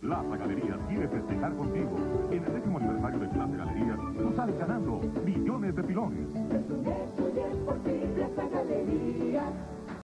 Plaza Galerías quiere festejar contigo. En el décimo aniversario de Plaza Galerías, tú sales ganando millones de pilones.